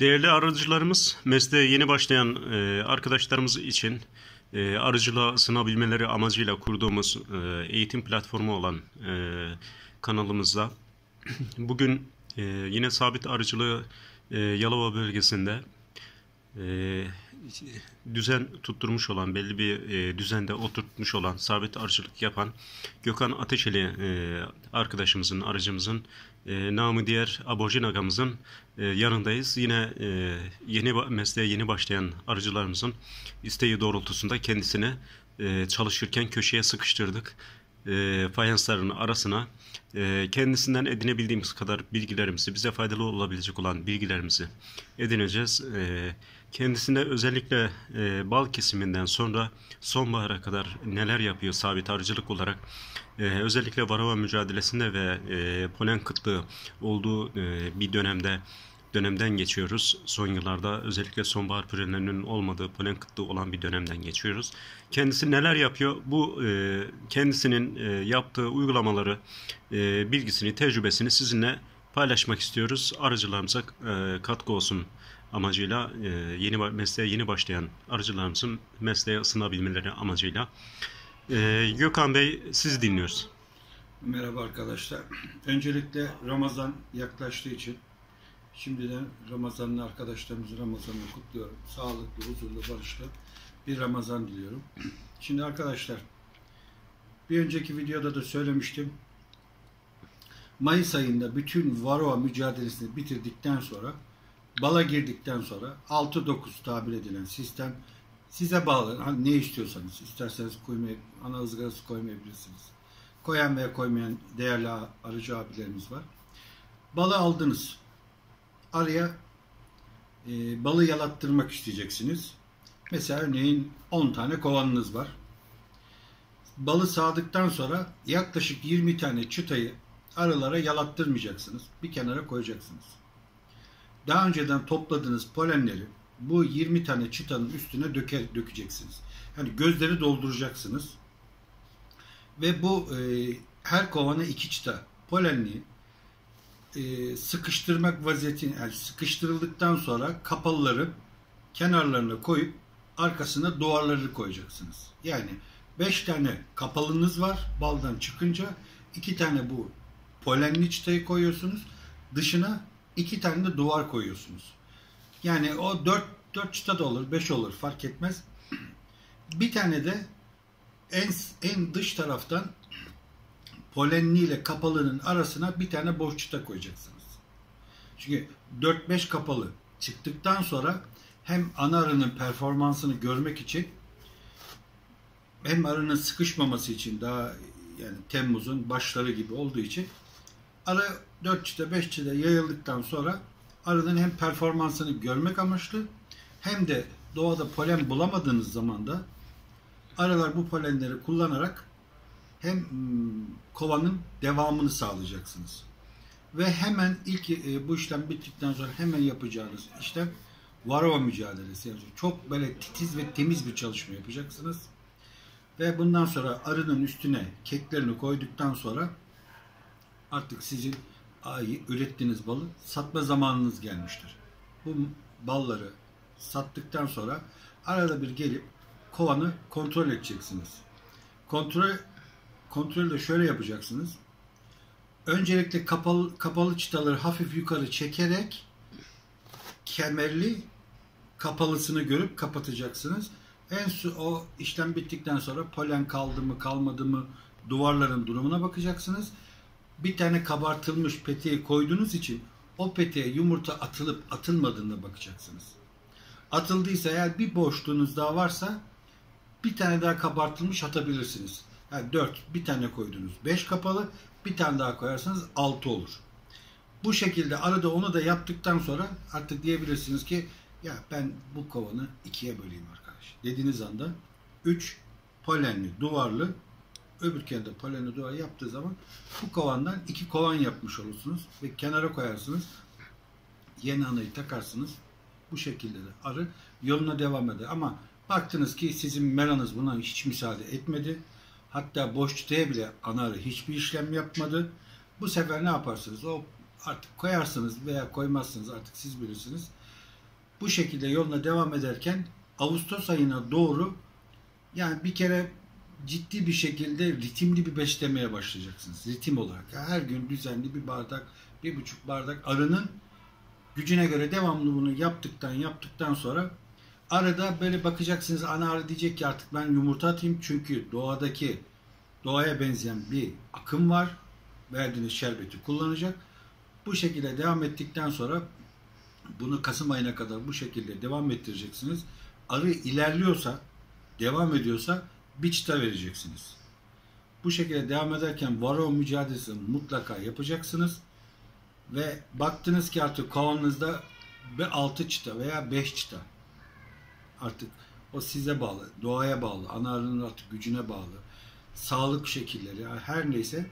Değerli arıcılarımız, mesleğe yeni başlayan e, arkadaşlarımız için e, arıcılığa ısınabilmeleri amacıyla kurduğumuz e, eğitim platformu olan e, kanalımızda bugün e, yine sabit arıcılığı e, Yalova bölgesinde e, düzen tutturmuş olan, belli bir e, düzende oturtmuş olan, sabit arıcılık yapan Gökhan Ateşeli e, arkadaşımızın, arıcımızın, e, namı diğer Abojin agamızın e, yanındayız. Yine e, yeni mesleğe yeni başlayan arıcılarımızın isteği doğrultusunda kendisini e, çalışırken köşeye sıkıştırdık. E, fayansların arasına e, kendisinden edinebildiğimiz kadar bilgilerimizi, bize faydalı olabilecek olan bilgilerimizi edineceğiz. E, kendisine özellikle e, bal kesiminden sonra sonbahara kadar neler yapıyor sabit arıcılık olarak e, özellikle varava mücadelesinde ve e, polen kıtlığı olduğu e, bir dönemde dönemden geçiyoruz. Son yıllarda özellikle sonbahar pürelerinin olmadığı polen kıtlığı olan bir dönemden geçiyoruz. Kendisi neler yapıyor? Bu e, kendisinin e, yaptığı uygulamaları, e, bilgisini, tecrübesini sizinle paylaşmak istiyoruz. Arıcılarımıza e, katkı olsun amacıyla e, yeni mesleğe yeni başlayan arıcılarımızın mesleğe ısınabilmeleri amacıyla. E, Gökhan Bey sizi dinliyoruz. Merhaba arkadaşlar. Öncelikle Ramazan yaklaştığı için şimdiden Ramazanlı arkadaşlarımızın Ramazan'ını kutluyorum. Sağlıklı, huzurlu, barışlı bir Ramazan diliyorum. Şimdi arkadaşlar bir önceki videoda da söylemiştim. Mayıs ayında bütün varroa mücadelesini bitirdikten sonra bala girdikten sonra 6-9 tabir edilen sistem size bağlı. Hani ne istiyorsanız isterseniz koymayı, ana ızgarası koymayabilirsiniz. Koyan veya koymayan değerli arıcı abilerimiz var. Balı aldınız. Araya e, balı yalattırmak isteyeceksiniz. Mesela örneğin 10 tane kovanınız var. Balı sağdıktan sonra yaklaşık 20 tane çıtayı arılara yalattırmayacaksınız. Bir kenara koyacaksınız. Daha önceden topladığınız polenleri bu 20 tane çıtanın üstüne döker, dökeceksiniz. Yani gözleri dolduracaksınız. Ve bu e, her kovana iki çıta polenli e, sıkıştırmak vaziyetini yani sıkıştırıldıktan sonra kapalıları kenarlarına koyup arkasına duvarları koyacaksınız. Yani 5 tane kapalınız var baldan çıkınca 2 tane bu polenli çıtayı koyuyorsunuz. Dışına 2 tane de duvar koyuyorsunuz. Yani o 4 4 çıta da olur, 5 olur fark etmez. Bir tane de en en dış taraftan polenli ile kapalının arasına bir tane boş çıta koyacaksınız. Çünkü 4-5 kapalı çıktıktan sonra hem ana arının performansını görmek için hem arının sıkışmaması için daha yani Temmuz'un başları gibi olduğu için arı 4 çıta 5 çıta yayıldıktan sonra arının hem performansını görmek amaçlı hem de doğada polen bulamadığınız zaman da arılar bu polenleri kullanarak hem hmm, kovanın devamını sağlayacaksınız. Ve hemen ilk e, bu işlem bittikten sonra hemen yapacağınız işlem varroa mücadelesi. Yani çok böyle titiz ve temiz bir çalışma yapacaksınız. Ve bundan sonra arının üstüne keklerini koyduktan sonra artık sizin ayı ürettiğiniz balı satma zamanınız gelmiştir. Bu balları sattıktan sonra arada bir gelip kovanı kontrol edeceksiniz. Kontrol kontrolü de şöyle yapacaksınız. Öncelikle kapalı, kapalı çıtaları hafif yukarı çekerek kemerli kapalısını görüp kapatacaksınız. En su o işlem bittikten sonra polen kaldı mı kalmadı mı duvarların durumuna bakacaksınız. Bir tane kabartılmış peteği koyduğunuz için o peteğe yumurta atılıp atılmadığına bakacaksınız. Atıldıysa eğer bir boşluğunuz daha varsa bir tane daha kabartılmış atabilirsiniz. Yani 4 bir tane koydunuz 5 kapalı bir tane daha koyarsanız 6 olur. Bu şekilde arada onu da yaptıktan sonra artık diyebilirsiniz ki ya ben bu kovanı ikiye böleyim arkadaş. Dediğiniz anda 3 polenli duvarlı öbür kenarda polenli duvar yaptığı zaman bu kovandan iki kovan yapmış olursunuz ve kenara koyarsınız. Yeni anayı takarsınız. Bu şekilde de arı yoluna devam eder. Ama baktınız ki sizin meranız buna hiç müsaade etmedi. Hatta boş çıtaya bile ana arı hiçbir işlem yapmadı. Bu sefer ne yaparsınız? O artık koyarsınız veya koymazsınız artık siz bilirsiniz. Bu şekilde yoluna devam ederken Ağustos ayına doğru yani bir kere ciddi bir şekilde ritimli bir beslemeye başlayacaksınız. Ritim olarak. Her gün düzenli bir bardak, bir buçuk bardak arının gücüne göre devamlı bunu yaptıktan yaptıktan sonra arada böyle bakacaksınız ana arı diyecek ki artık ben yumurta atayım çünkü doğadaki doğaya benzeyen bir akım var. Verdiğiniz şerbeti kullanacak. Bu şekilde devam ettikten sonra bunu Kasım ayına kadar bu şekilde devam ettireceksiniz. Arı ilerliyorsa, devam ediyorsa bir çıta vereceksiniz. Bu şekilde devam ederken varo mücadelesi mutlaka yapacaksınız. Ve baktınız ki artık kovanınızda bir 6 çıta veya 5 çıta. Artık o size bağlı, doğaya bağlı, ana artık gücüne bağlı. Sağlık şekilleri, her neyse.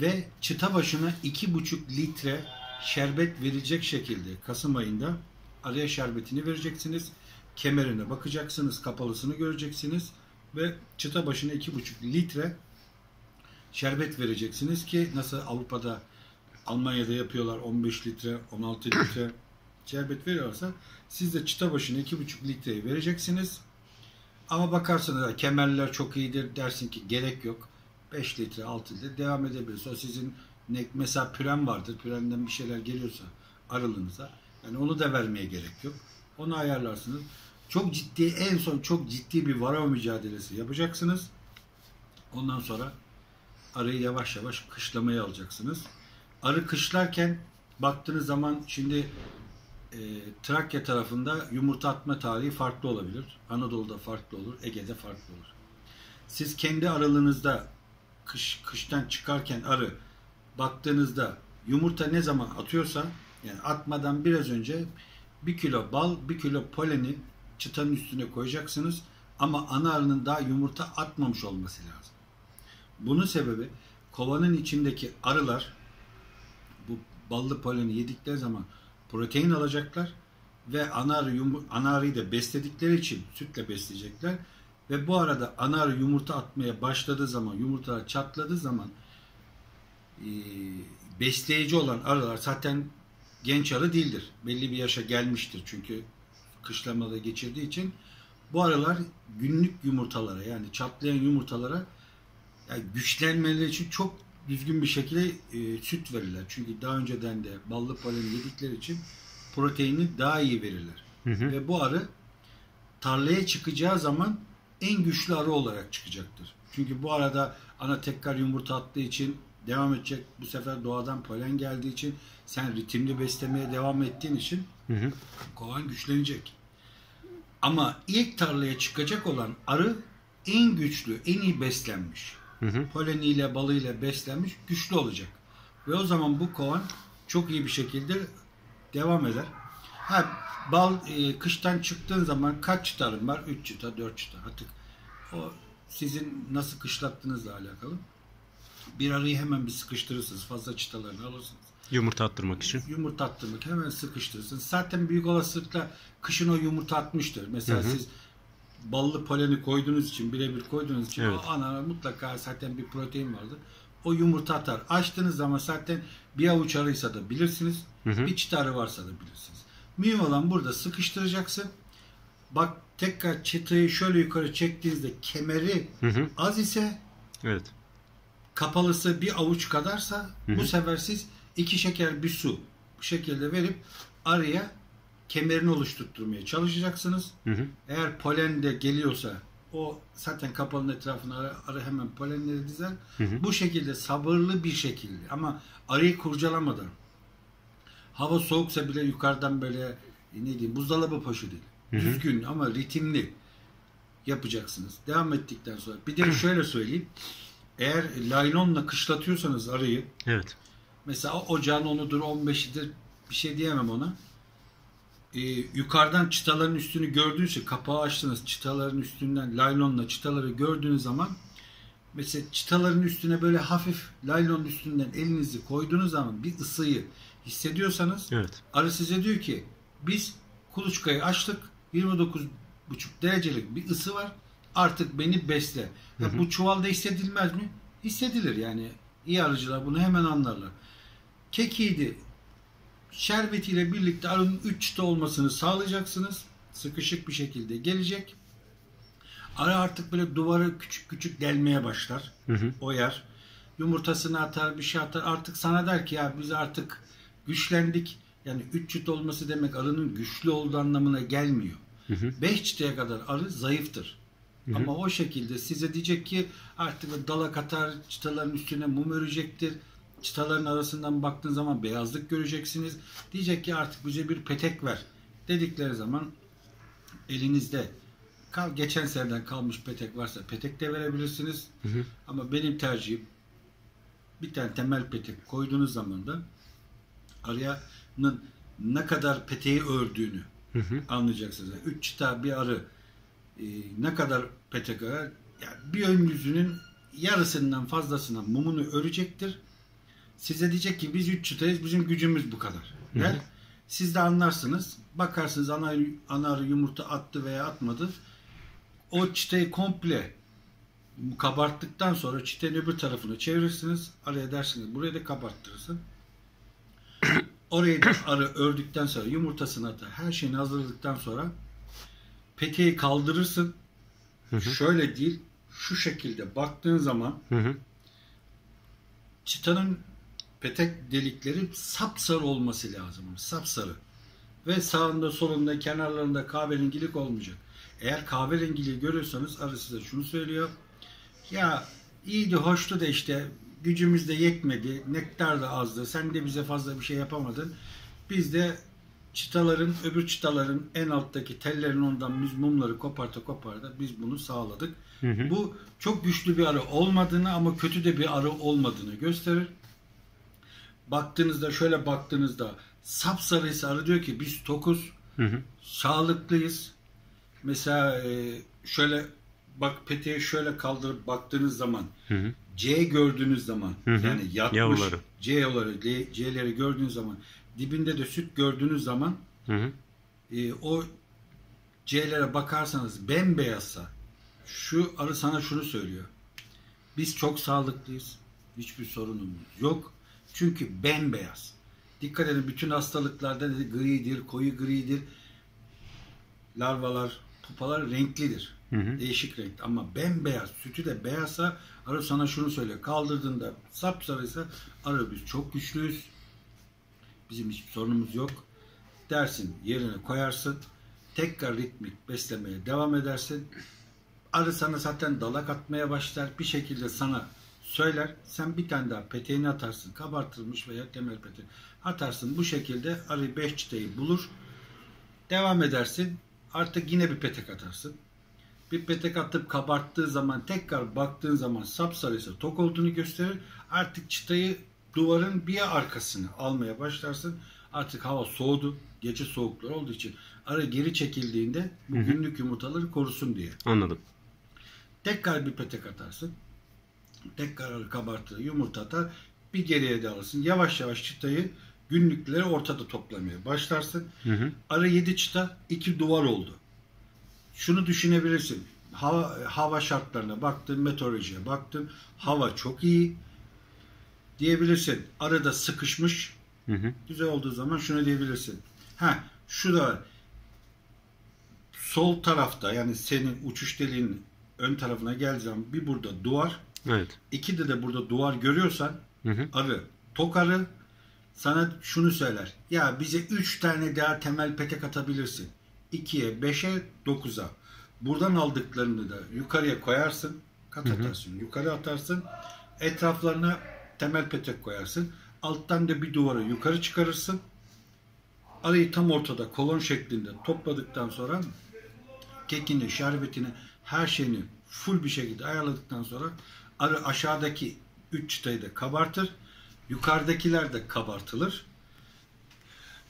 Ve çıta başına 2,5 litre şerbet verecek şekilde Kasım ayında araya şerbetini vereceksiniz. Kemerine bakacaksınız, kapalısını göreceksiniz ve çıta başına 2,5 litre şerbet vereceksiniz ki nasıl Avrupa'da Almanya'da yapıyorlar 15 litre, 16 litre şerbet veriyorsa siz de çıta başına 2,5 litreyi vereceksiniz. Ama bakarsınız kemerler çok iyidir dersin ki gerek yok. 5 litre, 6 litre devam edebilir. O sizin ne, mesela püren vardır. Pürenden bir şeyler geliyorsa aralığınıza. Yani onu da vermeye gerek yok. Onu ayarlarsınız. Çok ciddi, en son çok ciddi bir varava mücadelesi yapacaksınız. Ondan sonra arıyı yavaş yavaş kışlamaya alacaksınız. Arı kışlarken baktığınız zaman şimdi e, Trakya tarafında yumurta atma tarihi farklı olabilir. Anadolu'da farklı olur, Ege'de farklı olur. Siz kendi aralığınızda kış kıştan çıkarken arı baktığınızda yumurta ne zaman atıyorsa yani atmadan biraz önce bir kilo bal, bir kilo poleni çıtanın üstüne koyacaksınız. Ama ana arının daha yumurta atmamış olması lazım. Bunun sebebi kovanın içindeki arılar bu ballı poleni yedikleri zaman protein alacaklar ve ana arı yumur, ana arıyı da besledikleri için sütle besleyecekler ve bu arada ana arı yumurta atmaya başladığı zaman yumurtalar çatladığı zaman e, besleyici olan arılar zaten genç arı değildir. Belli bir yaşa gelmiştir çünkü kışlamada geçirdiği için bu arılar günlük yumurtalara yani çatlayan yumurtalara yani güçlenmeleri için çok düzgün bir şekilde e, süt verirler. Çünkü daha önceden de ballı polen yedikleri için proteini daha iyi verirler. Hı hı. Ve bu arı tarlaya çıkacağı zaman en güçlü arı olarak çıkacaktır. Çünkü bu arada ana tekrar yumurta attığı için devam edecek. Bu sefer doğadan polen geldiği için sen ritimli beslemeye devam ettiğin için hı hı. kovan güçlenecek. Ama ilk tarlaya çıkacak olan arı en güçlü, en iyi beslenmiş. Hı hı. Poleniyle, balıyla beslenmiş, güçlü olacak. Ve o zaman bu kovan çok iyi bir şekilde devam eder. Ha, bal e, kıştan çıktığın zaman kaç çıtarın var? 3 çıta, 4 çıta. Artık o sizin nasıl kışlattığınızla alakalı. Bir arıyı hemen bir sıkıştırırsınız. Fazla çıtalarını alırsınız. Yumurta attırmak için. Yumurta attırmak hemen sıkıştırırsınız. Zaten büyük olasılıkla kışın o yumurta atmıştır. Mesela hı hı. siz ballı poleni koyduğunuz için, birebir koyduğunuz için evet. o ana mutlaka zaten bir protein vardır. O yumurta atar. Açtığınız zaman zaten bir avuç arıysa da bilirsiniz. Hı hı. Bir çıtarı varsa da bilirsiniz. Mühim olan burada sıkıştıracaksın. Bak tekrar çıtayı şöyle yukarı çektiğinizde kemeri hı hı. az ise evet. kapalısı bir avuç kadarsa hı hı. bu sefer siz iki şeker bir su bu şekilde verip araya kemerini oluşturtmaya çalışacaksınız. Hı hı. Eğer polen de geliyorsa o zaten kapalının etrafına arı, arı hemen polenleri dizer. Hı hı. Bu şekilde sabırlı bir şekilde ama arıyı kurcalamadan hava soğuksa bile yukarıdan böyle ne diyeyim buzdolabı poşu değil. Hı hı. Düzgün ama ritimli yapacaksınız. Devam ettikten sonra bir de şöyle söyleyeyim. Eğer laylonla kışlatıyorsanız arıyı evet. Mesela ocağın onudur 15'idir bir şey diyemem ona e, yukarıdan çıtaların üstünü gördüğünüz için kapağı açtınız çıtaların üstünden laylonla çıtaları gördüğünüz zaman mesela çıtaların üstüne böyle hafif laylonun üstünden elinizi koyduğunuz zaman bir ısıyı hissediyorsanız evet. arı size diyor ki biz kuluçkayı açtık 29,5 derecelik bir ısı var artık beni besle. Hı hı. Bu çuvalda hissedilmez mi? Hissedilir yani. iyi arıcılar bunu hemen anlarlar. Kekiydi, Şerbetiyle birlikte arının 3 çıta olmasını sağlayacaksınız. Sıkışık bir şekilde gelecek. Arı artık böyle duvarı küçük küçük delmeye başlar. Hı hı. O yer. Yumurtasını atar, bir şey atar. Artık sana der ki ya biz artık güçlendik. Yani 3 çıt olması demek arının güçlü olduğu anlamına gelmiyor. Hı hı. 5 çıtaya kadar arı zayıftır. Ama o şekilde size diyecek ki artık dala katar, çıtaların üstüne mum örecektir. Çıtaların arasından baktığın zaman beyazlık göreceksiniz. Diyecek ki artık bize bir petek ver. Dedikleri zaman elinizde kal, geçen seneden kalmış petek varsa petek de verebilirsiniz. Hı hı. Ama benim tercihim bir tane temel petek koyduğunuz zaman da arıyanın ne kadar peteği ördüğünü Hı hı. anlayacaksınız. Yani üç çıta bir arı e, ne kadar petek örer? Yani bir ön yüzünün yarısından fazlasına mumunu örecektir. Size diyecek ki biz üç çıtayız, bizim gücümüz bu kadar. Hı. Siz de anlarsınız. Bakarsınız ana, ana yumurta attı veya atmadı. O çıtayı komple kabarttıktan sonra çitenin öbür tarafını çevirirsiniz. Araya dersiniz burayı da kabarttırırsın. Orayı da arı ördükten sonra yumurtasını atar. Her şeyini hazırladıktan sonra peteği kaldırırsın. Hı hı. Şöyle değil, şu şekilde baktığın zaman Hı hı. çıtanın petek delikleri sapsarı olması lazım. Sapsarı. Ve sağında solunda kenarlarında kahverengilik olmayacak. Eğer kahverengiliği görüyorsanız arı size şunu söylüyor. Ya iyiydi hoştu da işte gücümüz de yetmedi. Nektar da azdı. Sen de bize fazla bir şey yapamadın. Biz de çıtaların, öbür çıtaların en alttaki tellerin ondan biz mumları koparta koparta biz bunu sağladık. Hı hı. Bu çok güçlü bir arı olmadığını ama kötü de bir arı olmadığını gösterir. Baktığınızda şöyle baktığınızda sapsarıysa arı diyor ki biz tokuz, Hı hı. sağlıklıyız. Mesela e, şöyle bak peteği şöyle kaldırıp baktığınız zaman Hı hı. C gördüğünüz zaman Hı hı. yani yatmış Yavruları. C yavruları, D- C'leri gördüğünüz zaman dibinde de süt gördüğünüz zaman Hı hı. e, o C'lere bakarsanız bembeyazsa şu arı sana şunu söylüyor. Biz çok sağlıklıyız. Hiçbir sorunumuz yok. Çünkü bembeyaz. Dikkat edin bütün hastalıklarda dedi gridir, koyu gridir. Larvalar, pupalar renklidir. Hı hı. Değişik renk ama bembeyaz, sütü de beyazsa arı sana şunu söylüyor. Kaldırdığında sapsarıysa arı biz çok güçlüyüz. Bizim hiçbir sorunumuz yok. Dersin yerine koyarsın. Tekrar ritmik beslemeye devam edersin. Arı sana zaten dalak atmaya başlar. Bir şekilde sana söyler. Sen bir tane daha peteğini atarsın. Kabartılmış veya temel peteği atarsın. Bu şekilde arı 5 çıtayı bulur. Devam edersin. Artık yine bir petek atarsın. Bir petek atıp kabarttığı zaman tekrar baktığın zaman sapsarıysa tok olduğunu gösterir. Artık çıtayı duvarın bir arkasını almaya başlarsın. Artık hava soğudu. Gece soğuklar olduğu için arı geri çekildiğinde bu günlük yumurtaları korusun diye. Anladım. Tekrar bir petek atarsın. Tekrar arı kabartır, yumurta atar. Bir geriye de alırsın. Yavaş yavaş çıtayı günlükleri ortada toplamaya başlarsın. Hı hı. Arı 7 çıta, 2 duvar oldu. Şunu düşünebilirsin. Hava, hava şartlarına baktın, meteorolojiye baktın. Hava çok iyi. Diyebilirsin. Arada sıkışmış. Hı hı. Güzel olduğu zaman şunu diyebilirsin. Ha, şu da var. sol tarafta yani senin uçuş deliğinin ön tarafına zaman bir burada duvar, Evet. iki de de burada duvar görüyorsan Hı hı. arı, tok arı sana şunu söyler. Ya bize 3 tane daha temel petek atabilirsin. 2'ye, 5'e, 9'a. Buradan aldıklarını da yukarıya koyarsın. Kat atarsın. Yukarı atarsın. Etraflarına temel petek koyarsın. Alttan da bir duvara yukarı çıkarırsın. Arayı tam ortada kolon şeklinde topladıktan sonra kekini, şerbetini, her şeyini full bir şekilde ayarladıktan sonra aşağıdaki 3 çıtayı da kabartır. Yukarıdakiler de kabartılır.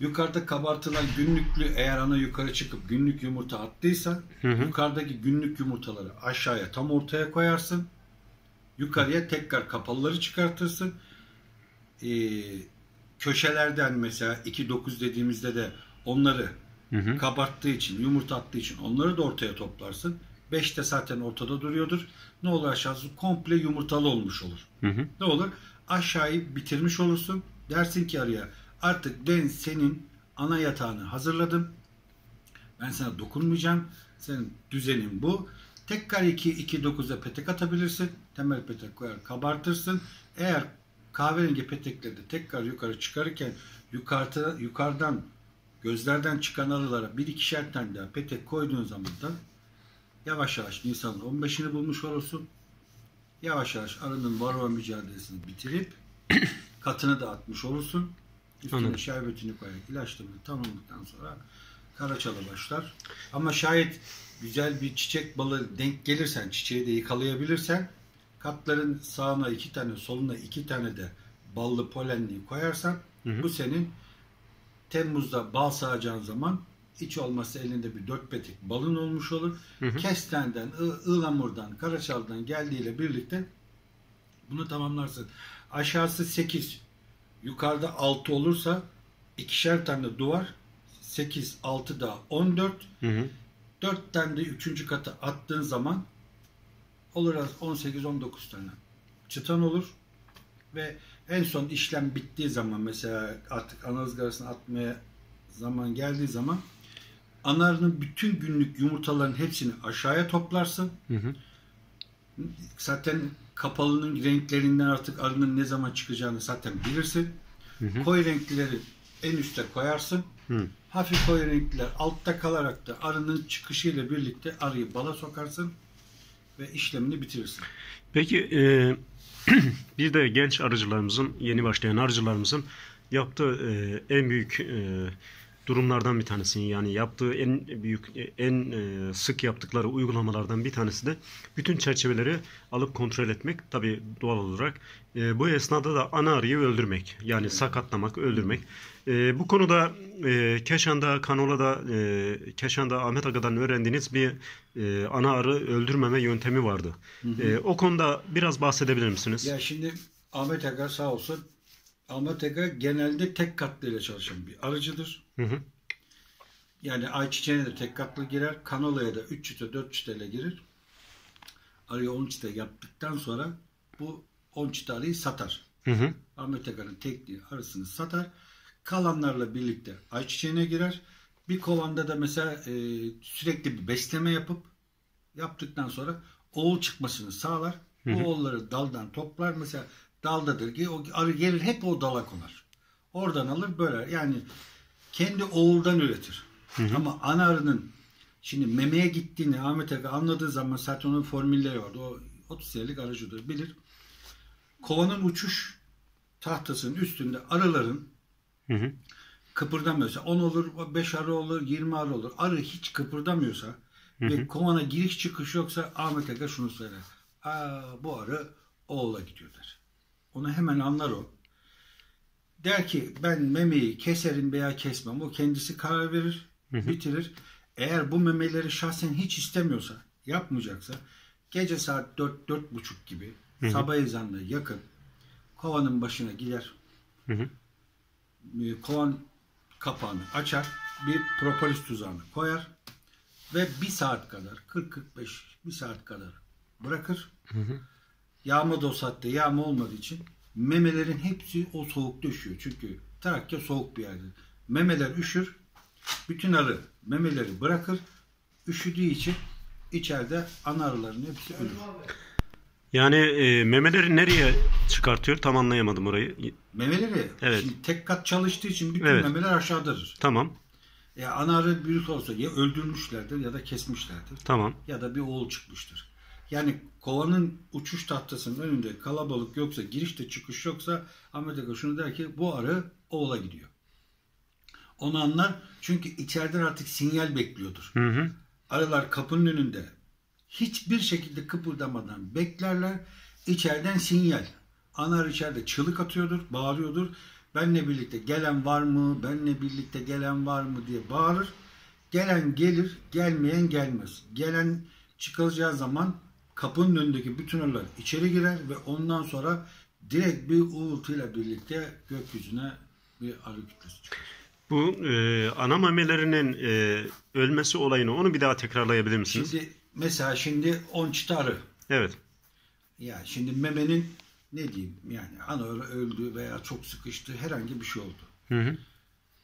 Yukarıda kabartılan günlüklü eğer ana yukarı çıkıp günlük yumurta attıysa Hı hı. yukarıdaki günlük yumurtaları aşağıya tam ortaya koyarsın. Yukarıya tekrar kapalıları çıkartırsın. Ee, köşelerden mesela 2-9 dediğimizde de onları Hı hı. kabarttığı için, yumurta attığı için onları da ortaya toplarsın. 5 de zaten ortada duruyordur. Ne olur aşağısı komple yumurtalı olmuş olur. Hı hı. Ne olur? Aşağıyı bitirmiş olursun. Dersin ki araya Artık ben senin ana yatağını hazırladım. Ben sana dokunmayacağım. Senin düzenin bu. Tekrar 2 2 9'a petek atabilirsin. Temel petek koyar kabartırsın. Eğer kahverengi petekleri de tekrar yukarı çıkarırken yukarıda, yukarıdan gözlerden çıkan arılara bir ikişer tane daha petek koyduğun zaman da yavaş yavaş Nisan'ın 15'ini bulmuş olursun. Yavaş yavaş arının varroa mücadelesini bitirip katını da atmış olursun. Üstüne Anladım. şerbetini koyarak ilaçlamayı tamamladıktan sonra karaçala başlar. Ama şayet güzel bir çiçek balı denk gelirsen, çiçeği de yakalayabilirsen katların sağına iki tane, soluna iki tane de ballı polenliği koyarsan Hı hı. bu senin Temmuz'da bal sağacağın zaman hiç olmazsa elinde bir dört petek balın olmuş olur. Hı hı. Kesten'den, I- ılamurdan, karaçaldan geldiğiyle birlikte bunu tamamlarsın. Aşağısı 8, yukarıda 6 olursa ikişer tane duvar, 8, 6 da 14. Hı hı. 4 tane de 3. kata attığın zaman olur az 18-19 tane çıtan olur. Ve en son işlem bittiği zaman mesela artık ana ızgarasını atmaya zaman geldiği zaman anarının bütün günlük yumurtaların hepsini aşağıya toplarsın. Hı hı. Zaten kapalının renklerinden artık arının ne zaman çıkacağını zaten bilirsin. Hı hı. Koyu renklileri en üste koyarsın. Hı. Hafif koyu renkliler altta kalarak da arının çıkışıyla birlikte arıyı bala sokarsın ve işlemini bitirirsin. Peki e, bir de genç arıcılarımızın, yeni başlayan arıcılarımızın yaptığı e, en büyük e, durumlardan bir tanesi yani yaptığı en büyük en e, sık yaptıkları uygulamalardan bir tanesi de bütün çerçeveleri alıp kontrol etmek tabi doğal olarak E, bu esnada da ana arıyı öldürmek yani sakatlamak öldürmek E, bu konuda Keşan'da Kanola'da Keşan'da Ahmet Aga'dan öğrendiğiniz bir ana arı öldürmeme yöntemi vardı. E, o konuda biraz bahsedebilir misiniz? Ya şimdi Ahmet Aga sağ olsun Ahmet Aga genelde tek katlıyla çalışan bir arıcıdır. Hı hı. Yani ayçiçeğine de tek katlı girer. Kanolaya da 3 çıta 4 çıtayla girir. Arıya 10 çıta yaptıktan sonra bu 10 çıta arıyı satar. Hı hı. Ahmet Aga'nın tekliği arısını satar. Kalanlarla birlikte ayçiçeğine girer. Bir kovanda da mesela e, sürekli bir besleme yapıp yaptıktan sonra oğul çıkmasını sağlar. Bu oğulları daldan toplar. Mesela daldadır ki o arı gelir hep o dala konar. Oradan alır böyle yani kendi oğuldan üretir. Ama ana arının şimdi memeye gittiğini Ahmet Aga anladığı zaman zaten onun formülleri vardı. O 30 senelik arıcıdır bilir. Kovanın uçuş tahtasının üstünde arıların Hı hı. kıpırdamıyorsa 10 olur, 5 arı olur, 20 arı olur. Arı hiç kıpırdamıyorsa ve kovana giriş çıkış yoksa Ahmet Aga şunu söyler. Aa, bu arı oğula gidiyor der. Onu hemen anlar o. Der ki ben memeyi keserim veya kesmem. O kendisi karar verir, bitirir. Eğer bu memeleri şahsen hiç istemiyorsa, yapmayacaksa gece saat 4-4.30 gibi sabah ezanına yakın kovanın başına gider. Hı hı. E, kovan kapağını açar, bir propolis tuzağını koyar ve bir saat kadar, 40-45 bir saat kadar bırakır. Yağma da o saatte yağma olmadığı için memelerin hepsi o soğukta üşüyor. Çünkü Trakya soğuk bir yerdir. Memeler üşür, bütün arı memeleri bırakır, üşüdüğü için içeride ana arıların hepsi ölür. Yani e, memeleri nereye çıkartıyor? Tam anlayamadım orayı. Memeleri Evet. şimdi tek kat çalıştığı için bütün Evet. memeler aşağıdadır. Tamam. Ya ana arı büyük olsa ya öldürmüşlerdir ya da kesmişlerdir. Tamam. ya da bir oğul çıkmıştır. Yani kovanın uçuş tahtasının önünde kalabalık yoksa, girişte çıkış yoksa Ahmet Aga şunu der ki bu arı oğula gidiyor. Onu anlar çünkü içeriden artık sinyal bekliyordur. Hı hı. Arılar kapının önünde hiçbir şekilde kıpırdamadan beklerler. İçeriden sinyal. Ana arı içeride çığlık atıyordur, bağırıyordur. Benle birlikte gelen var mı, benle birlikte gelen var mı diye bağırır. Gelen gelir, gelmeyen gelmez. Gelen çıkılacağı zaman kapının önündeki bütün arılar içeri girer ve ondan sonra direkt bir uğultuyla birlikte gökyüzüne bir arı kütlesi çıkar. Bu e, ana memelerinin e, ölmesi olayını onu bir daha tekrarlayabilir misiniz? Şimdi mesela şimdi 10 çıta arı. Evet. Ya şimdi memenin ne diyeyim yani ana öldü veya çok sıkıştı herhangi bir şey oldu. Hı hı.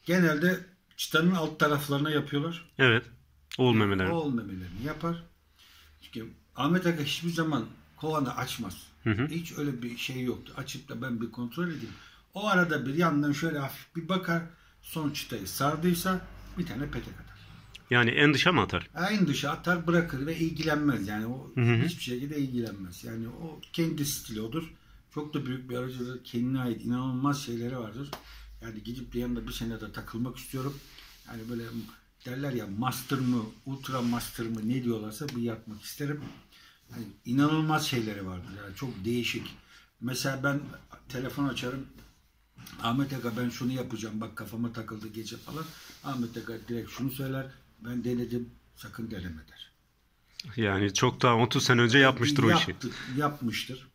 Genelde çıtanın alt taraflarına yapıyorlar. Evet. Oğul memeleri. Oğul memelerini yapar. Çünkü Ahmet Aga hiçbir zaman kovanı açmaz. Hı hı. Hiç öyle bir şey yoktu. Açıp da ben bir kontrol edeyim. O arada bir yandan şöyle hafif bir bakar. Son çıtayı sardıysa bir tane petek atar. Yani en dışa mı atar? En dışa atar bırakır ve ilgilenmez. Yani o Hı hı. hiçbir şekilde ilgilenmez. Yani o kendi stili odur. Çok da büyük bir aracıdır. Kendine ait inanılmaz şeyleri vardır. Yani gidip de yanında bir sene de takılmak istiyorum. Yani böyle derler ya master mı, ultra master mı ne diyorlarsa bir yapmak isterim. Yani inanılmaz şeyleri vardır. Yani çok değişik. Mesela ben telefon açarım. Ahmet Aga ben şunu yapacağım bak kafama takıldı gece falan. Ahmet Aga direkt şunu söyler. Ben denedim sakın deneme der. Yani çok daha 30 sene önce yapmıştır o işi. Yaptı- Yapmıştır.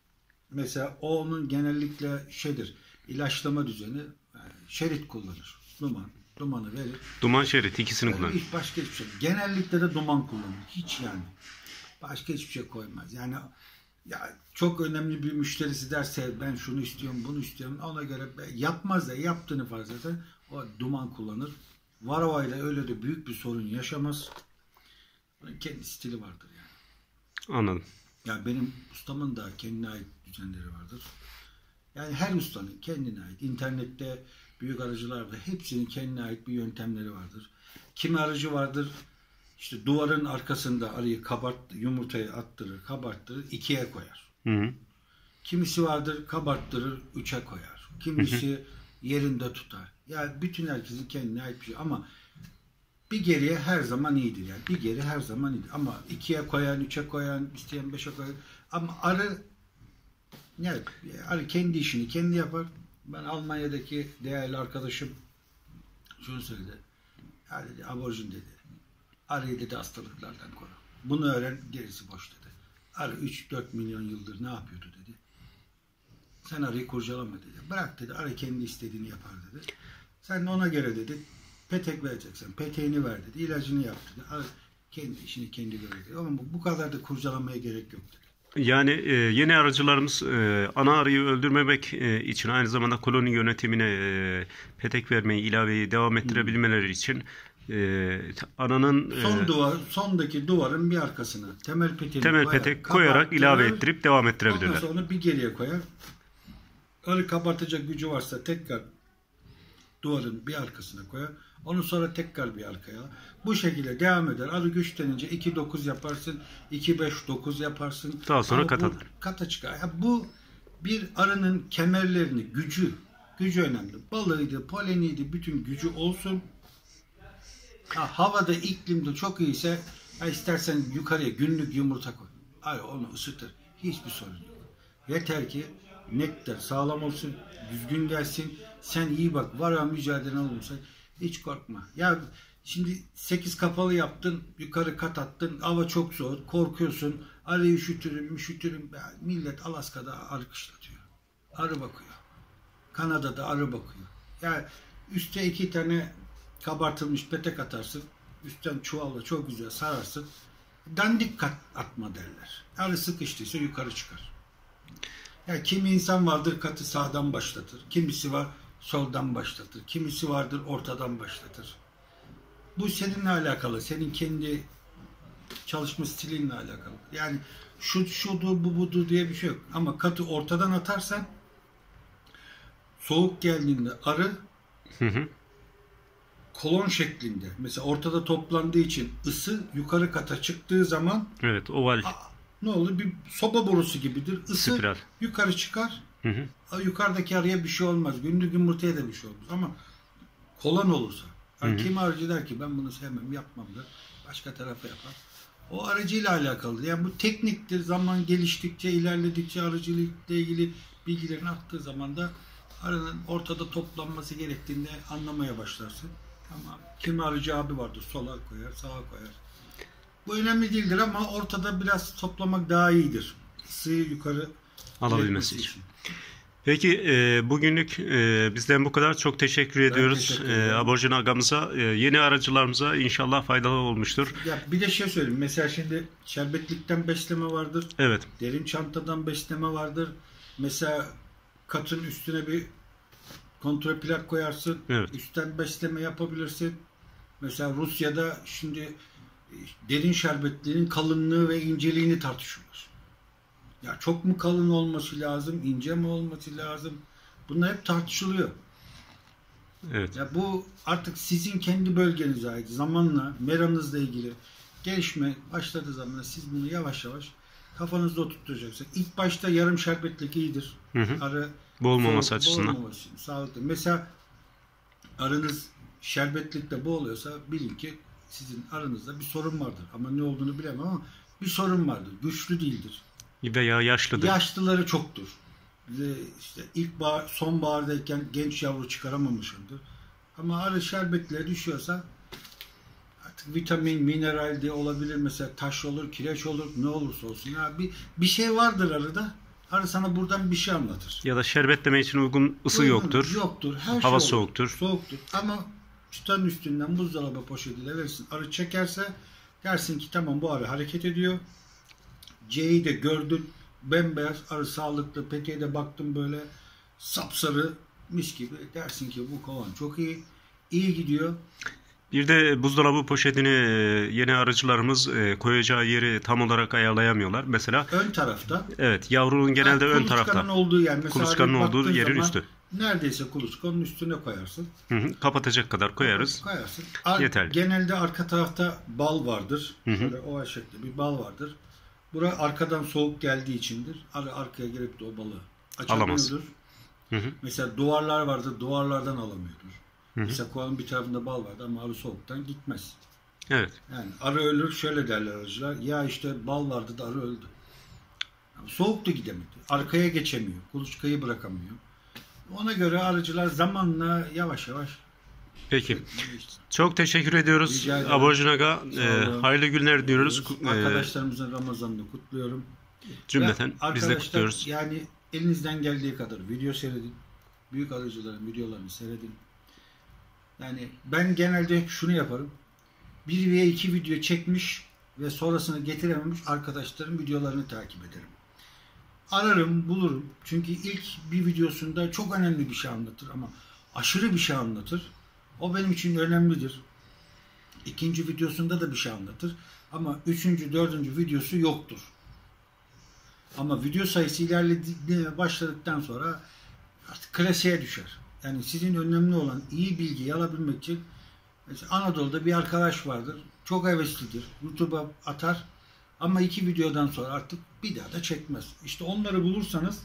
Mesela onun genellikle şeydir. ilaçlama düzeni yani şerit kullanır. Duman. Dumanı verir. Duman şerit ikisini kullanır. Hiç başka hiçbir şey. Genellikle de duman kullanır. Hiç yani. Başka hiçbir şey koymaz. Yani ya çok önemli bir müşterisi derse ben şunu istiyorum, bunu istiyorum. Ona göre yapmaz da yaptığını farz eder. O duman kullanır. Varova ile öyle de büyük bir sorun yaşamaz. Onun kendi stili vardır yani. Anladım. Yani benim ustamın da kendine ait düzenleri vardır. Yani her ustanın kendine ait. İnternette büyük aracılarda hepsinin kendine ait bir yöntemleri vardır. Kimi aracı vardır işte duvarın arkasında arıyı kabart, yumurtayı attırır, kabarttırır, ikiye koyar. Hı hı. Kimisi vardır kabarttırır, üçe koyar. Kimisi yerinde tutar. Yani bütün herkesin kendine ait bir şey. Ama bir geriye her zaman iyidir yani. Bir geri her zaman iyidir. Ama ikiye koyan, üçe koyan, isteyen beşe koyan. Ama arı evet, arı kendi işini kendi yapar. Ben Almanya'daki değerli arkadaşım şunu söyledi. Ya dedi aborjin dedi. Arıyı dedi hastalıklardan koru. Bunu öğren gerisi boş dedi. Arı 3-4 milyon yıldır ne yapıyordu dedi. Sen arıyı kurcalama dedi. Bırak dedi. Arı kendi istediğini yapar dedi. Sen de ona göre dedi. Petek vereceksen peteğini ver dedi. ilacını yap dedi. Arı kendi işini kendi görür dedi. Ama bu, kadar da kurcalamaya gerek yok dedi. Yani e, yeni aracılarımız e, ana arıyı öldürmemek e, için aynı zamanda koloni yönetimine e, petek vermeyi, ilaveyi devam ettirebilmeleri için e, ananın e, Son duvar, sondaki duvarın bir arkasına temel peteğini temel koyar, petek koyarak ilave kabartırır. ettirip devam Ondan ettirebilirler. sonra onu bir geriye koyar. Arı kabartacak gücü varsa tekrar duvarın bir arkasına koyar. Onu sonra tekrar bir arkaya. Bu şekilde devam eder. Arı güçlenince 2-9 yaparsın, 2-5-9 yaparsın. Daha sonra kata bu. Kata çıkar. Ya bu bir arının kemerlerini, gücü, gücü önemli. Balığıydı, poleniydi, bütün gücü olsun. Ha, havada, iklimde çok iyiyse ya istersen yukarıya günlük yumurta koy. Arı onu ısıtır. Hiçbir sorun yok. Yeter ki nektar sağlam olsun, düzgün gelsin. Sen iyi bak, var ya mücadele olursa hiç korkma. Ya şimdi 8 kapalı yaptın, yukarı kat attın, hava çok soğuk, korkuyorsun. Arıyı üşütürüm, üşütürüm. Ya millet Alaska'da arı kışlatıyor. Arı bakıyor. Kanada'da arı bakıyor. Ya üstte iki tane kabartılmış petek atarsın. Üstten çuvalla çok güzel sararsın. Dandik kat atma derler. Arı sıkıştıysa yukarı çıkar. Ya kimi insan vardır katı sağdan başlatır. Kimisi var soldan başlatır. Kimisi vardır ortadan başlatır. Bu seninle alakalı. Senin kendi çalışma stilinle alakalı. Yani şu şudur bu budur diye bir şey yok. Ama katı ortadan atarsan soğuk geldiğinde arı Hı hı. Kolon şeklinde mesela ortada toplandığı için ısı yukarı kata çıktığı zaman Evet, oval a- ne olur bir soba borusu gibidir. Isı spiral. yukarı çıkar. Hı hı. a- Yukarıdaki arıya bir şey olmaz. Günlük yumurtaya da bir şey olmaz. Ama kolon olursa yani kim arıcı der ki ben bunu sevmem yapmam der. Başka tarafa yapar. O arıcıyla alakalı. Yani bu tekniktir. Zaman geliştikçe, ilerledikçe arıcılıkla ilgili bilgilerin arttığı zaman da arının ortada toplanması gerektiğinde anlamaya başlarsın. Ama kim arıcı abi vardır. Sola koyar, sağa koyar. Bu önemli değildir ama ortada biraz toplamak daha iyidir. Isıyı yukarı Alabilmesi için. Peki e, bugünlük e, bizden bu kadar. Çok teşekkür ediyoruz teşekkür e, aborjin agamıza. E, yeni aracılarımıza inşallah faydalı olmuştur. Ya bir de şey söyleyeyim. Mesela şimdi şerbetlikten besleme vardır. Evet. Derin çantadan besleme vardır. Mesela katın üstüne bir kontraplak koyarsın. Evet. Üstten besleme yapabilirsin. Mesela Rusya'da şimdi e, derin şerbetlerin kalınlığı ve inceliğini tartışıyorlar. Ya çok mu kalın olması lazım, ince mi olması lazım? Bunlar hep tartışılıyor. Evet. Ya bu artık sizin kendi bölgenize ait. Zamanla, meranızla ilgili gelişme başladığı zaman siz bunu yavaş yavaş kafanızda oturtacaksınız. İlk başta yarım şerbetlik iyidir. Hı hı. Arı Boğulmaması soğuk- açısından. boğulmaması için sağlıklı. Mesela arınız şerbetlikte boğuluyorsa bilin ki sizin aranızda bir sorun vardır. Ama ne olduğunu bilemem ama bir sorun vardır. Güçlü değildir. Veya yaşlıdır. Yaşlıları çoktur. Ve işte ilk bahar, sonbahardayken genç yavru çıkaramamışımdır. Ama arı şerbetliğe düşüyorsa artık vitamin, mineral diye olabilir. Mesela taş olur, kireç olur, ne olursa olsun. Ya bir, bir şey vardır arıda. Arı sana buradan bir şey anlatır. Ya da şerbetleme için uygun ısı Uygun, yoktur. Yoktur. Her Hava şey soğuktur. Soğuktur. Ama çıtanın üstünden buzdolabı poşetiyle verirsin. Arı çekerse dersin ki tamam bu arı hareket ediyor. C'yi de gördün. Bembeyaz arı sağlıklı. Peteğe de baktım böyle sapsarı mis gibi. Dersin ki bu kovan çok iyi. İyi gidiyor. Bir de buzdolabı poşetini e, yeni arıcılarımız e, koyacağı yeri tam olarak ayarlayamıyorlar. Mesela Ön tarafta. evet yavrunun genelde Ha, ön tarafta. olduğu yer. Mesela Kuluçkanın olduğu yerin zaman üstü. Neredeyse kuluçkanın üstüne koyarsın. Hı hı. Kapatacak kadar koyarız. Koyarsın. Ar- Yeterli. Genelde arka tarafta bal vardır. Hı hı. Şöyle oval şeklinde bir bal vardır. Bura arkadan soğuk geldiği içindir. Arı arkaya gelip de o balı Alamaz. açamıyordur. Hı hı. Mesela duvarlar vardır. Duvarlardan alamıyordur. Hı hı. Mesela kovanın bir tarafında bal vardı ama arı soğuktan gitmez. Evet. Yani arı ölür şöyle derler arıcılar. Ya işte bal vardı da arı öldü. Yani soğuk da gidemedi. Arkaya geçemiyor. Kuluçkayı bırakamıyor. Ona göre arıcılar zamanla yavaş yavaş Peki. Çok teşekkür ediyoruz. Abojinaga e, hayırlı günler diyoruz. E, Arkadaşlarımızın Ramazan'ını kutluyorum. cümleten biz de kutluyoruz. Yani elinizden geldiği kadar video seyredin. Büyük arıcıların videolarını seyredin. Yani ben genelde şunu yaparım. Bir veya iki video çekmiş ve sonrasını getirememiş arkadaşların videolarını takip ederim. Ararım, bulurum. Çünkü ilk bir videosunda çok önemli bir şey anlatır ama aşırı bir şey anlatır. O benim için önemlidir. İkinci videosunda da bir şey anlatır. Ama üçüncü, dördüncü videosu yoktur. Ama video sayısı ilerlediğine başladıktan sonra artık klasiğe düşer. Yani sizin önemli olan iyi bilgiyi alabilmek için mesela Anadolu'da bir arkadaş vardır. Çok heveslidir. YouTube'a atar. Ama iki videodan sonra artık bir daha da çekmez. İşte onları bulursanız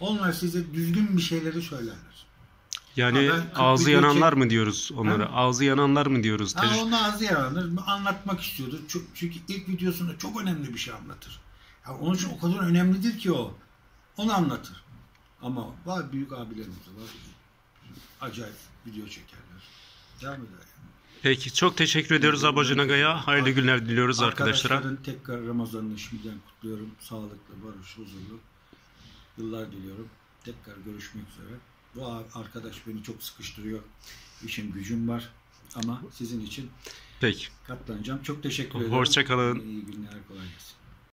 onlar size düzgün bir şeyleri söylerler. Yani ağzı yananlar çek- mı diyoruz onlara? Ha? Ağzı yananlar mı diyoruz? Ha, onun ağzı yaranır. Anlatmak istiyordur. Çünkü, ilk videosunda çok önemli bir şey anlatır. Ya onun için o kadar önemlidir ki o. Onu anlatır. Ama var büyük abilerimiz var. Acayip video çekerler. Devam eder. yani. Peki çok teşekkür ediyoruz Abojinaga'ya. Hayırlı günler diliyoruz arkadaşlara. Arkadaşların tekrar Ramazan'ını şimdiden kutluyorum. Sağlıklı, barış, huzurlu yıllar diliyorum. Tekrar görüşmek üzere. Bu arkadaş beni çok sıkıştırıyor. İşim gücüm var. Ama sizin için Peki. katlanacağım. Çok teşekkür ederim. Hoşça kalın. İyi günler, kolay gelsin.